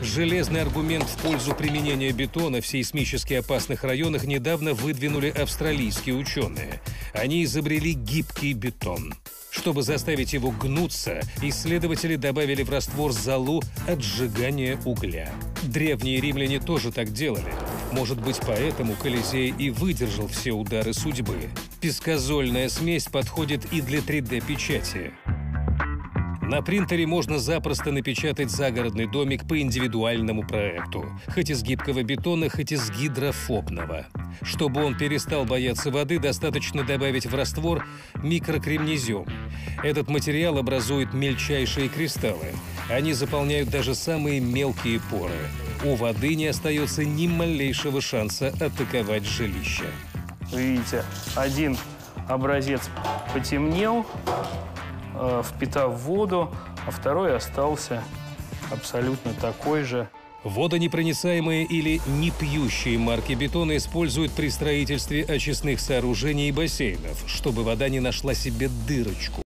Железный аргумент в пользу применения бетона в сейсмически опасных районах недавно выдвинули австралийские ученые. Они изобрели гибкий бетон. Чтобы заставить его гнуться, исследователи добавили в раствор золу от сжигания угля. Древние римляне тоже так делали. Может быть, поэтому Колизей и выдержал все удары судьбы. Пескозольная смесь подходит и для 3D-печати. На принтере можно запросто напечатать загородный домик по индивидуальному проекту, хоть из гибкого бетона, хоть из гидрофобного. Чтобы он перестал бояться воды, достаточно добавить в раствор микрокремнезем. Этот материал образует мельчайшие кристаллы. Они заполняют даже самые мелкие поры. У воды не остается ни малейшего шанса атаковать жилище. Вы видите, один образец потемнел, впитав воду, а второй остался абсолютно такой же. Водонепроницаемые или непьющие марки бетона используют при строительстве очистных сооружений и бассейнов, чтобы вода не нашла себе дырочку.